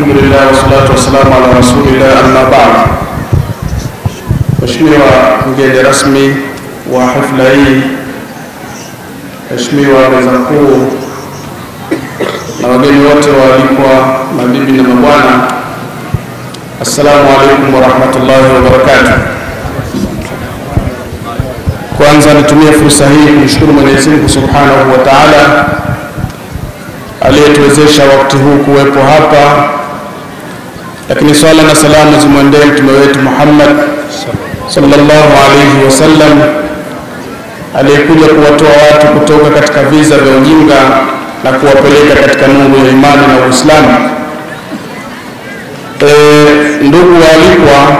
Alhamdulillah wassalatu wassalamu ala rasulillah amma ba'd. Mheshimiwa mgeni rasmi wa hafla hii, Mheshimiwa meza kuu na wageni wote waalikwa, mabibi na mabwana, assalamu alaikum warahmatullahi wabarakatuh. Kwanza nitumie fursa hii kumshukuru Mwenyezi Mungu subhanahu wa taala aliyetuwezesha wakati huu kuwepo hapa, lakini swala na salamu zimwendee mtume wetu Muhammad sallallahu alaihi wasallam aliyekuja kuwatoa watu kutoka katika viza vya ujinga na kuwapeleka katika nuru ya imani na Uislamu. E, ndugu waalikwa,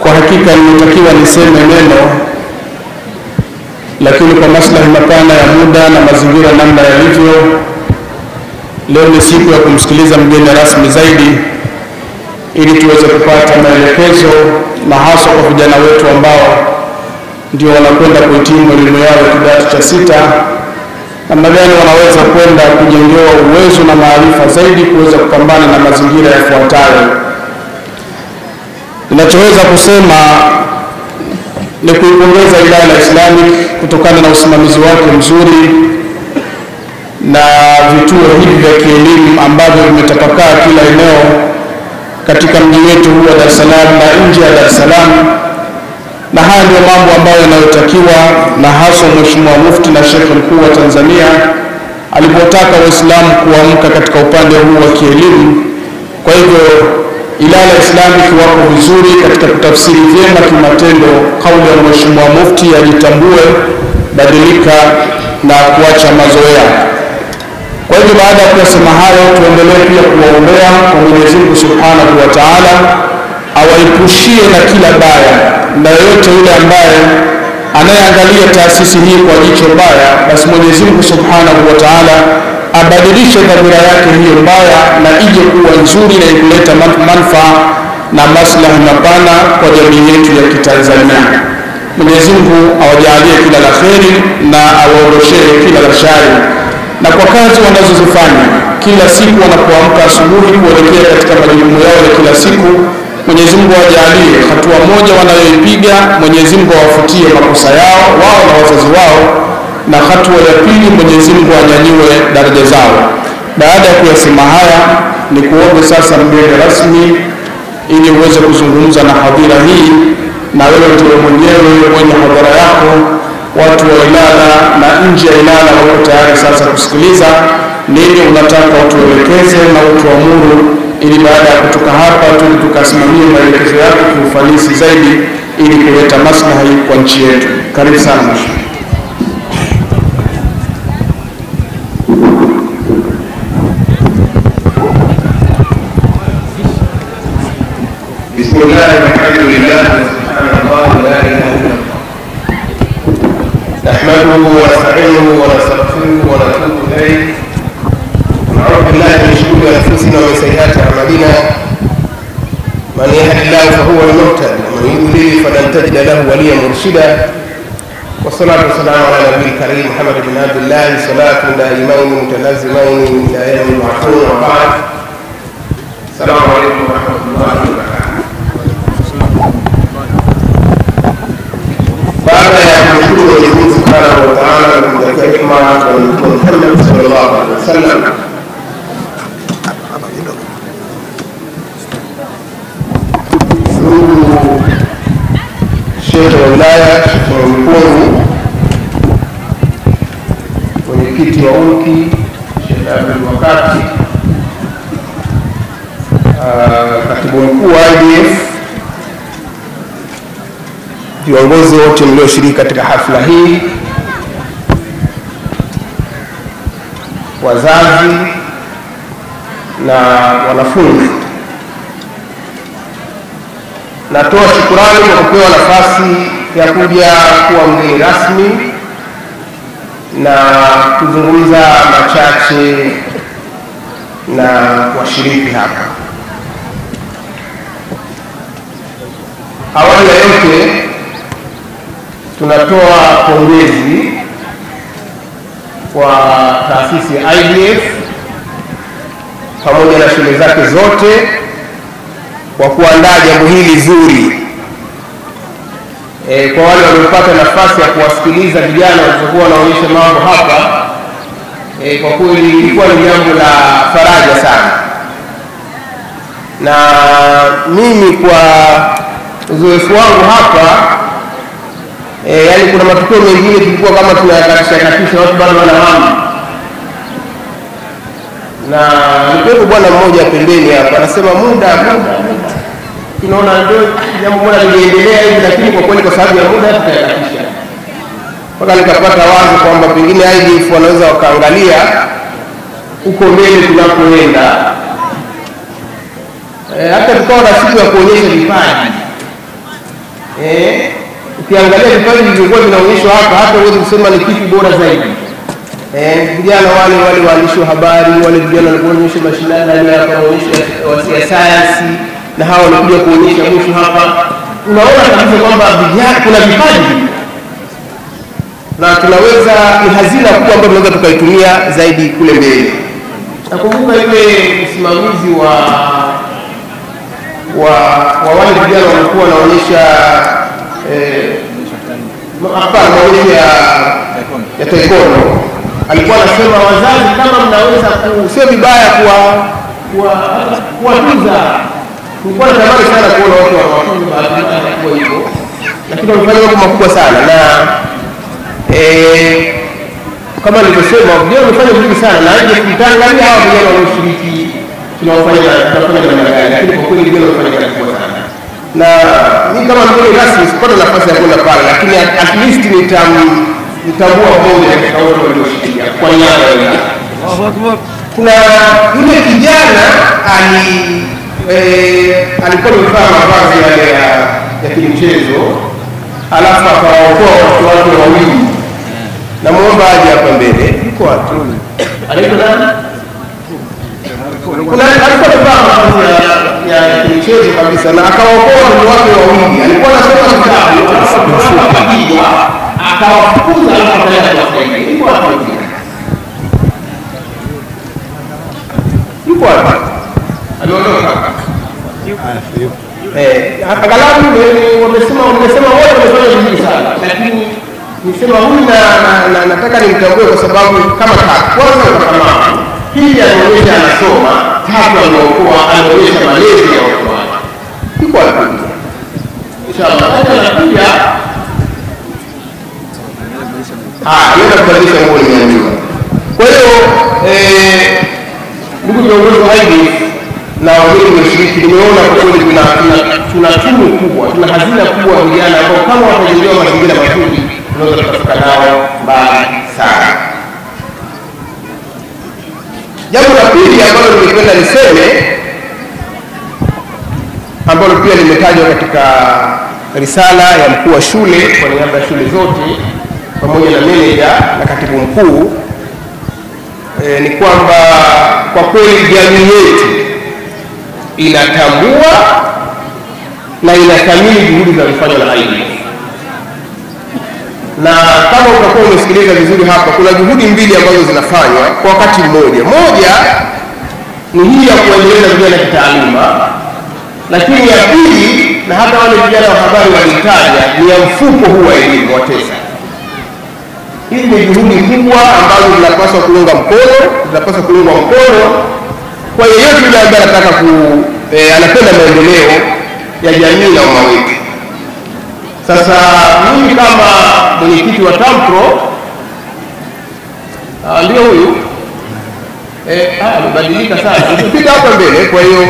kwa hakika nimetakiwa niseme neno lakini kwa maslahi mapana ya muda na mazingira namna yalivyo, leo ni siku ya kumsikiliza mgeni rasmi zaidi, ili tuweze kupata maelekezo na haswa kwa vijana wetu ambao ndio wanakwenda kuhitimu elimu yao ya kidato cha sita, namna gani wanaweza kwenda kujengewa uwezo na maarifa zaidi kuweza kupambana na mazingira yafuatayo. Ninachoweza kusema ni kuipongeza wilaya ya Islamic kutokana na usimamizi wake mzuri na vituo hivi vya kielimu ambavyo vimetapakaa kila eneo katika mji wetu huu wa Dar es Salaam na nje ya Dar es Salaam, na haya ndio mambo ambayo yanayotakiwa na haswa Mheshimiwa Mufti na Shekhe Mkuu wa Tanzania alipotaka Waislamu kuamka katika upande huu wa kielimu. Kwa hivyo Ilala Islamic wako vizuri katika kutafsiri vyema kimatendo kauli ya Mheshimiwa Mufti ajitambue, badilika na kuacha mazoea. Hivyo baada ya kuyasema hayo, tuendelee pia kuwaombea kwa Mwenyezi Mungu Subhanahu wa Ta'ala awaepushie na kila baya, na yoyote yule ambaye anayeangalia taasisi hii kwa jicho baya, basi Mwenyezi Mungu Subhanahu wa Ta'ala abadilishe dhamira yake hiyo mbaya na ije kuwa nzuri na kuleta manufaa na maslahi mapana kwa jamii yetu ya Kitanzania. Mwenyezi Mungu awajalie kila la kheri na awaondoshee kila la shari, na kwa kazi wanazozifanya kila siku wanapoamka asubuhi kuelekea katika majukumu yao ya kila siku, Mwenyezi Mungu awajalie hatua moja wanayoipiga, Mwenyezi Mungu awafutie makosa yao wao na wazazi wao na hatua ya pili Mwenyezi Mungu anyanyue daraja zao. Baada ya kuyasema haya, ni kuombe sasa mgeni rasmi, ili uweze kuzungumza na hadhira hii, na wewe ndio mwenyewe mwenye hadhara yako watu wa Ilala na nje ya Ilala wako tayari sasa kusikiliza nini unataka utuelekeze na utuamuru, ili baada ya kutoka hapa tuli tukasimamie maelekezo yako kiufanisi zaidi ili kuleta maslahi kwa nchi yetu. Karibu sana mheshimiwa. Bismillahirrahmanirrahim. نحمده ونستعينه ونستغفره ونتوب إليه. ونعوذ بالله من شرور أنفسنا ومن سيئات أعمالنا. من يهد الله فهو المهتد ومن يضلل فلن تجد له وليا مرشدا. والصلاة والسلام على النبي الكريم محمد بن عبد الله. صلاة دائمين متلازمين إلى يوم يبعثون وبعد. السلام عليكم. Subhanahu wa Ta'ala amemtakia hikma kwa Mtume Muhammad sallallahu alaihi wasallam, ndugu wa wilaya, wa mwenyekiti wa UMKI Sheikh Abdul Wakati, ah, katibu mkuu wa IDF viongozi wote mlioshiriki katika hafla hii, wazazi na wanafunzi, natoa shukurani kwa kupewa nafasi ya kuja kuwa mgeni rasmi na kuzungumza machache na washiriki hapa. Awali ya yote tunatoa pongezi kwa taasisi ya IDF pamoja na shule zake zote kwa kuandaa jambo hili zuri. E, kwa wale waliopata nafasi ya kuwasikiliza vijana walipokuwa wanaonyesha mambo hapa e, kwa kweli ilikuwa ni jambo la faraja sana, na mimi kwa uzoefu wangu hapa e, yani kuna matukio mengine tulikuwa kama tunayakatisha katisha, watu bado wana hamu na nikuwepo bwana mmoja pembeni hapa anasema muda muda. Tunaona ndio jambo moja liliendelea hivi, lakini kwa kweli kwa sababu ya muda tutayakatisha. Mpaka nikapata wazo kwamba pengine IDF wanaweza wakaangalia huko mbele tunapoenda, e, hata tukawa na siku ya kuonyesha vipaji. E, ukiangalia vipaji vilivyokuwa vinaonyeshwa hapa, hata huwezi kusema ni kipi bora zaidi. Eh, vijana wale wale waandishi wa habari wale vijana walikuwa wanaonyesha mashindano hapa ya sayansi na hawa wanakuja kuonyesha mwisho hapa, unaona kabisa kwamba kuna vipaji na tunaweza ni hazina kubwa ambayo tunaweza tukaitumia zaidi kule mbele. Nakumbuka yule msimamizi wa wa wa wale vijana walikuwa wanaonyesha hapana maonyesho ya ya taekwondo. Alikuwa anasema wazazi, kama mnaweza sio vibaya kuwa kuwatuza. na natamani sana kuona watu kuwa hivyo, lakini wamefanya mambo makubwa sana. Na eh, kama nilivyosema, vijana wamefanya vizuri sana, na aje tutaangalia hawa vijana wanaoshiriki tunawafanya tunafanya namna gani, lakini kwa kweli vijana wamefanya kazi kubwa sana na mimi kama mgeni rasmi sipata nafasi ya kwenda pale, lakini at least nitam nitambua moja katika wote walioshikilia kwa niaba ya. Kuna yule kijana ali eh, alikuwa amevaa mavazi yale ya ya kimchezo, alafu akawaokoa watu wake wawili. Namwomba aje hapa mbele. Yuko watu Anaitwa nani? Kuna alikuwa amevaa mavazi ya ya kimchezo kabisa. Na akawaokoa watoto wake wawili. Alikuwa anasoma kitabu, akapigwa akawafukuza akaenda. Eh, wamesema wamesema wote wamefanya vizuri sana, lakini nisema huyu na, na, na nataka nimtambue kwa sababu kama kaka Kwanza ukakamavu, pili anaonyesha anasoma, tatu ameokoa, anaonyesha malezi ya watu wake. Yuko wapi? Inshallah, hata anakuja yenda kubadilisha nguo nimeambiwa. Kwa hiyo ndugu viongozi wa IDF na wageni washiriki, nimeona kwa kweli tuna tuna tumu kubwa, tuna hazina kubwa vijana ambao kama watajengewa mazingira mazuri, tunaweza tukafika nao mbali sana. Jambo la pili ambalo ningependa niseme, ambalo pia limetajwa katika risala ya mkuu wa shule kwa niaba ya shule zote pamoja na meneja na katibu mkuu e, ni kwamba kwa kweli jamii yetu inatambua na inathamini juhudi zinazofanywa na IDF, na kama utakuwa umesikiliza vizuri hapa, kuna juhudi mbili ambazo zinafanywa kwa wakati mmoja. Moja ni hii ya kuendeleza vijana kitaaluma, lakini ya pili, na hata wale vijana wa habari walitaja, ni ya mfuko huu wa elimu wa TESA. Hizi ni juhudi kubwa ambazo zinapaswa kuunga mkono, zinapaswa kuungwa mkono kwa yeyote yule ambaye anataka ku eh, anapenda maendeleo ya jamii na umma wetu. Sasa mimi kama mwenyekiti wa TAMPRO ah, ndio huyu eh, amebadilika sana, ukipita hapa mbele. Kwa hiyo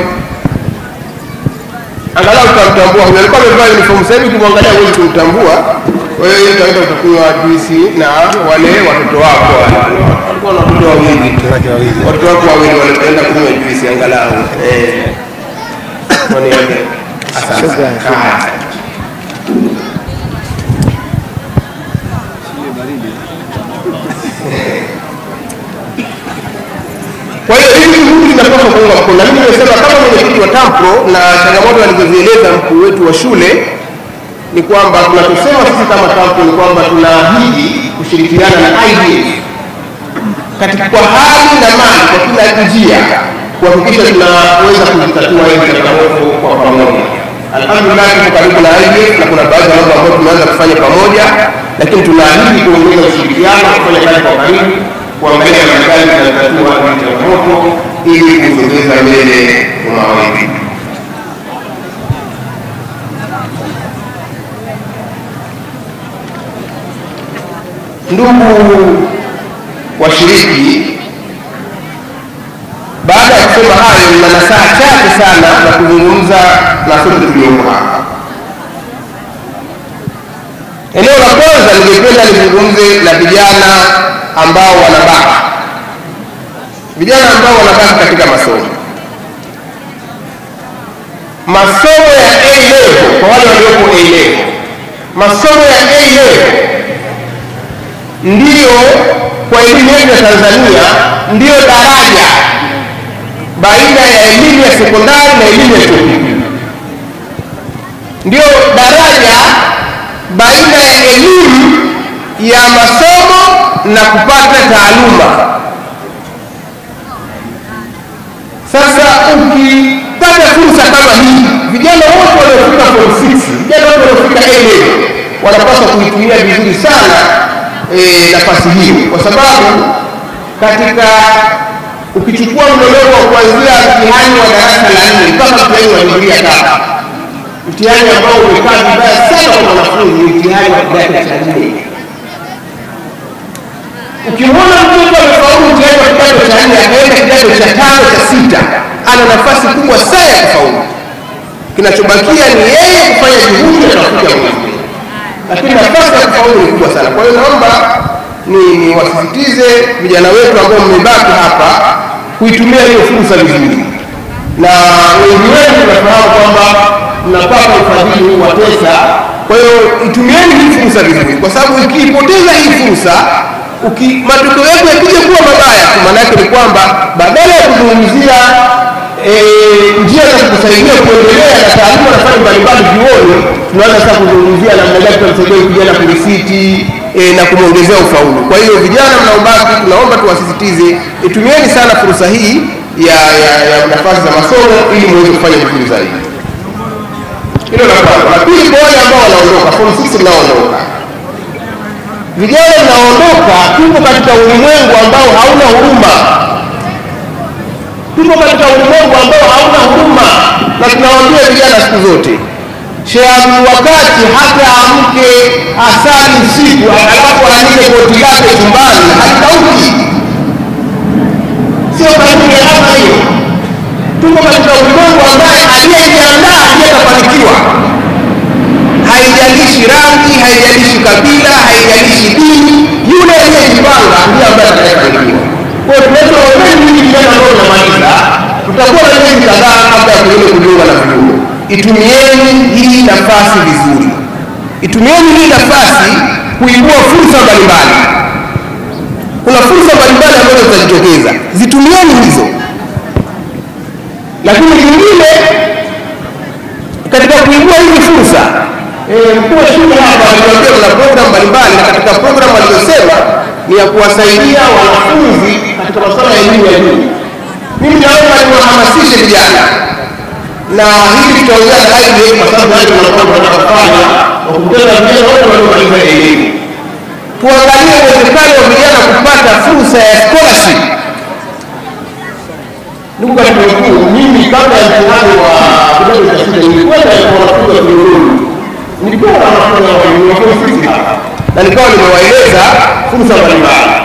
angalau tutamtambua huyu, alikuwa amevaa uniform. Sasa hivi ukimwangalia huwezi kumtambua. Kwa hiyo hiyo utaenda utakunywa juisi na wale watoto wako walikuwa na watoto wawili watoto wako wawili wanaenda kunywa juisi angalau eh, asante. Kwa hiyo hizi juhudi zinapaswa kuunga mkono, na mimi nimesema kama mwenyekiti wa TAMPRO na changamoto alizozieleza mkuu wetu wa shule ni kwamba tunachosema sisi kama TAMPRO ni kwamba tunaahidi kushirikiana na IDF katika kwa hali na mali kwa kila njia kuhakikisha tunaweza kuzitatua hizi changamoto kwa pamoja. Alhamdulillah, tuko karibu na IDF na kuna baadhi ya mambo ambayo tumeanza kufanya pamoja, lakini tunaahidi kuongeza ushirikiano, kufanya kazi kwa karibu, kuangalia tunatatua hizi changamoto ili kusogeza mbele wetu. Ndugu washiriki, baada ya kusema hayo, nina nasaa chache sana na kuzungumza na sote tulioko hapa. Eneo la kwanza, ningependa nizungumze na vijana ambao wanabaki, vijana ambao wanabaki katika masomo. Masomo ya A level kwa wale walioko A level, masomo ya A level ndiyo kwa elimu yetu ya Tanzania ndiyo daraja baina ya elimu ya sekondari na elimu ya chuo kikuu, ndiyo daraja baina ya elimu ya masomo na kupata taaluma. Sasa ukipata fursa kama hii, vijana wote waliofika form 6, vijana wote waliofika A wanapaswa kuitumia vizuri sana e, nafasi hiyo, kwa sababu katika ukichukua mlolongo wa kuanzia mtihani wa darasa la nne mpaka mtihani wa digrii ya tatu, mtihani ambao umekaa vibaya sana kwa mwanafunzi ni mtihani wa kidato cha nne. Ukimwona mtoto amefaulu mtihani kidato cha nne akaenda kidato cha tano cha sita, ana nafasi kubwa sana ya kufaulu. Kinachobakia ni yeye kufanya juhudi ya kufikia lakini nafasi ya kufaulu ni kubwa sana. Kwa hiyo naomba ni niwasisitize vijana wetu ambao mmebaki hapa kuitumia hiyo fursa vizuri, na wengi wenu tunafahamu kwamba mnapata ufadhili wa pesa. Kwa hiyo itumieni hii fursa vizuri, kwa sababu ukiipoteza hii fursa matokeo yake yakija kuwa mabaya maana yake ni kwamba badala ya kuzungumzia e, njia za kukusaidia kuendelea na taaluma na fani mbalimbali vioni, tunaanza sasa kuzungumzia namna gani tutamsaidia kijana kurisiti e, na kumwongezea ufaulu. Kwa hiyo vijana mnaombaki, tunaomba tuwasisitize, itumieni sana fursa hii ya, ya, ya nafasi za masomo ili muweze kufanya vizuri zaidi. Hilo la kwanza. La pili, kwa wale ambao wanaondoka form 6 mnaoondoka, vijana inaondoka, tupo katika ulimwengu ambao hauna huruma tupo katika ulimwengu ambao hauna huruma, na tunawaambia vijana siku zote, Sheikh wakati hata amke asali usiku alafu aanike koti lake chumbani halikauki. Sio kanuni ya hapa hiyo. Tuko katika ulimwengu ambaye aliyejiandaa tutakuwa na miezi kadhaa kabla ya kuenda kujiunga na vyuo. Itumieni hii nafasi vizuri, itumieni hii nafasi kuibua fursa mbalimbali. Kuna fursa mbalimbali ambazo zitajitokeza, zitumieni hizo. Lakini vingine katika kuibua hizi fursa eh, mkuu wa shule hapa alituambia kuna program mbalimbali, na katika program alizosema ni ya kuwasaidia wanafunzi katika masuala ya elimu ya juu. Mimi naomba niwahamasishe vijana, na hili tutaongea na IDF kwa sababu ndio tunakuwa tunafanya wa kukutana na vijana wote waliomaliza elimu. Tuangalie uwezekano wa vijana kupata fursa ya scholarship. Ndugu katibu mkuu, mimi kabla ya mtihani wa kidato cha sita nilikwenda kwa wanafunzi wa Kiluguru, nilikuwa na wanafunzi wa hapa na nikawa nimewaeleza fursa mbalimbali.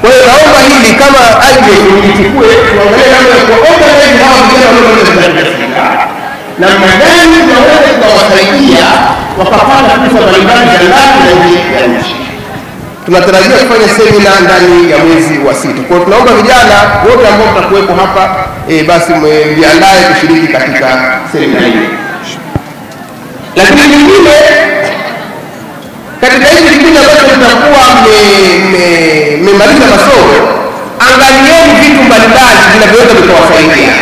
Kwa hiyo naomba hili kama aje nilichukue, tuangalie namna ya kuwaorganize hawa vijana wanaoenda namna gani tunaweza tukawasaidia wakapata fursa mbalimbali za ndani na nje ya nchi. Tunatarajia kufanya semina ndani ya mwezi wa sita. Kwa hiyo tunaomba vijana wote ambao mtakuwepo hapa e, basi mjiandae kushiriki katika semina hii. Lakini lingine katika hiki kipindi ambacho mtakuwa mmemaliza masomo, angalieni vitu mbalimbali vinavyoweza vikawasaidia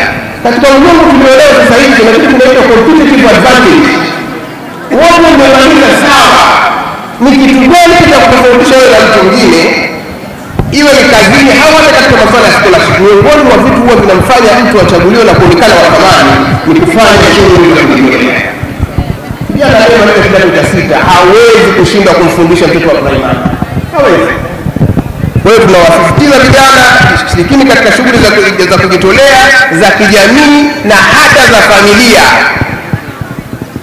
katika ulimwengu tulioelewa sasa hivi. Kuna kitu kinaitwa competitive advantage. Wote umemaliza sawa, ni kitu gani cha kutofautisha wewe na mtu mwingine, iwe ni kazini au hata katika masuala ya scholarship. Miongoni mwa vitu huwa vinamfanya mtu achaguliwe na kuonekana wa thamani ni kufanya shughuli za kujitolea. Kijana aliyemaliza kidato cha sita hawezi kushindwa kumfundisha mtoto wa primary, hawezi. Kwa hiyo tunawasisitiza vijana shirikini katika shughuli za, kujitolea za kijamii na hata za familia.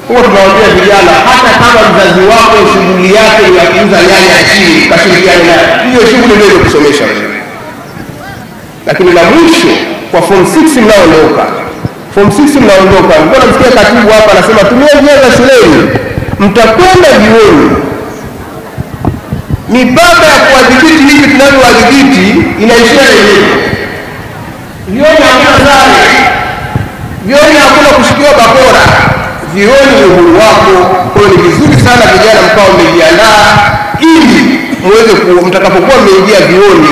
Huwa tunawaambia vijana, hata kama mzazi wako shughuli yake ni ya kuuza nyanya chini, kashirikiane naye, hiyo shughuli ndio kusomesha. Lakini la mwisho kwa form 6 mnaondoka, form 6 mnaondoka, nilikuwa namsikia katibu hapa anasema tumia za shuleni, mtakwenda vioni mipaka ya kuwadhibiti hivi tunavyowadhibiti inaishia yenyewe. Vioni hakuna sare, vioni hakuna kushikiwa bakora, vioni ni uhuru wako. Kwa hiyo ni vizuri sana vijana mkawa mmejiandaa ili muweze mtakapokuwa mmeingia vioni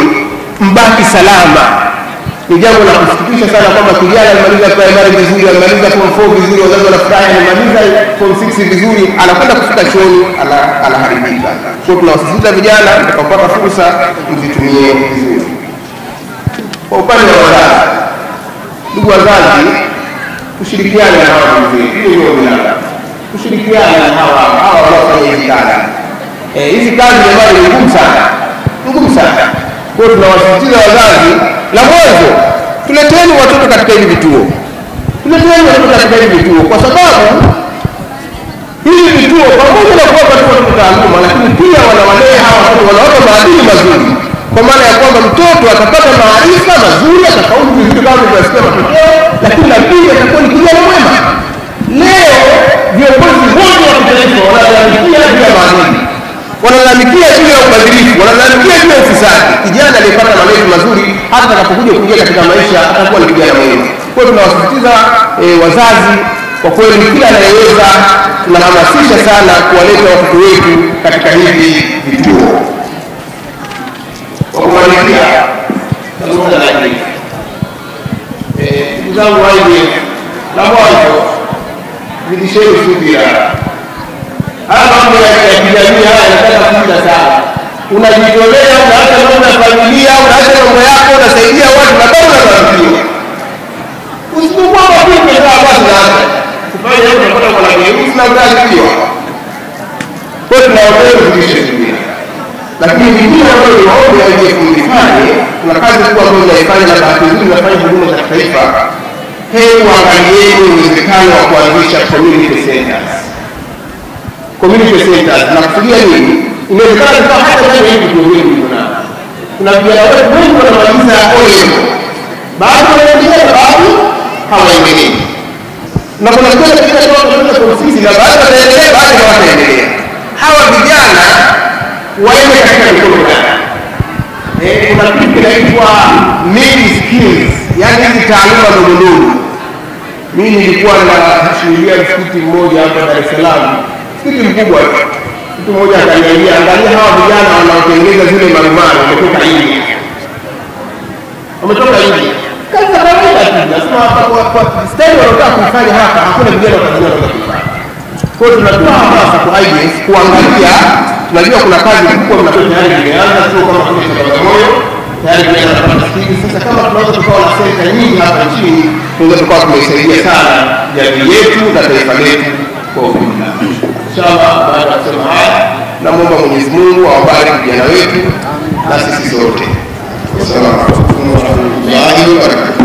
mbaki salama. Ni jambo la kusikitisha sana kwamba kijana amemaliza primary vizuri, amemaliza form 4 vizuri, wazazi wanafurahi, amemaliza form 6 vizuri, anakwenda kufika chuoni ana- anaharibika. Hiyo tunawasisitiza vijana, mtakapopata fursa mzitumie vizuri. Kwa upande wa wazazi, ndugu wazazi, tushirikiane na hawa vizuri, hiyo ndio binadamu, tushirikiane na hawa hawa wanaofanya hizi kazi. Eh, hizi kazi ambazo ni ngumu sana, ngumu sana. Kwa hiyo tunawasisitiza wazazi, la mwanzo tuleteni watoto katika hivi vituo, tuleteni watoto katika hivi vituo, kwa sababu hivi vituo pamoja na kuwapa taaluma, lakini pia wanawalea hawa watoto, wanawapa maadili mazuri, kwa maana ya kwamba mtoto atapata maarifa mazuri, atafaulu vizuri kama tulivyosikia matokeo, lakini na pili atakuwa ni kijana mwema. Leo viongozi wote wa kitaifa wanalalamikia maadili, wanalalamikia juu ya ubadhirifu, wanalalamikia juu ya ufisadi. Kijana aliyepata malezi mazuri, hata atakapokuja kuingia katika maisha atakuwa ni kijana mwema. Kwa hiyo tunawasisitiza e, wazazi kwa kweli kila anayeweza tunahamasisha sana kuwaleta watoto wetu katika hivi vituo. Kwa kumalizia, tazungumza na Eh, ndugu zangu waje, na mwanzo zidisheni subira. Haya mambo ya kijamii haya yanataka kuja sana. Unajitolea, unaacha mambo ya familia, unaacha mambo yako, unasaidia watu na bado unafanikiwa. usipokuwa makini saa basi naanza kufanya hivyo, unapata mwanageuzi na utaadhibiwa. Kwa hiyo tunaombea kurudisha dunia, lakini vingine ambayo niwaombe IGF mlifanye, kuna kazi kubwa ambayo unaifanya na bahati nzuri unafanya huduma za kitaifa. Hebu angalieni uwezekano wa kuanzisha community centers. Community centers kufikia nini? Inawezekana kukaa hata ndani ya vituo vingi vilivyo. Kuna vijana wetu wengi wanamaliza olevo baadhi wanaendelea na baadhi hawaendelei. Na kuna kwenda katika kiwango cha ofisi na baadhi wataendelea baadhi hawataendelea. Hawa vijana waende katika mikono ya Eh, kuna kitu kinaitwa mini skills yaani hizi taaluma ndogo ndogo. Mimi nilikuwa nashuhudia msikiti mmoja hapa Dar es Salaam msikiti mkubwa tu. mtu mmoja akaniambia angalia hawa vijana wanaotengeneza zile marumaru wametoka India wametoka India. Kazi za kawaida tu, nasema hapa kwa kwa staili wanaotaka kuifanya hapa, hakuna vijana watajua wanaweza kuifanya. Kwa hiyo tunatoa hamasa kwa IDF kuangalia, tunajua kuna kazi kubwa mnakuwa tayari imeanza, sio kama kuna Bagamoyo tayari vijana wanapata skili. Sasa kama tunaweza tukawa na senta nyingi hapa nchini, tunaweza tukawa tumeisaidia sana jamii yetu na taifa letu kwa ujumla inshallah baada ya kusema haya namwomba mwenyezi mungu awabariki vijana wetu na sisi sote. Wasalaamu alaikum warahmatullahi wabarakatu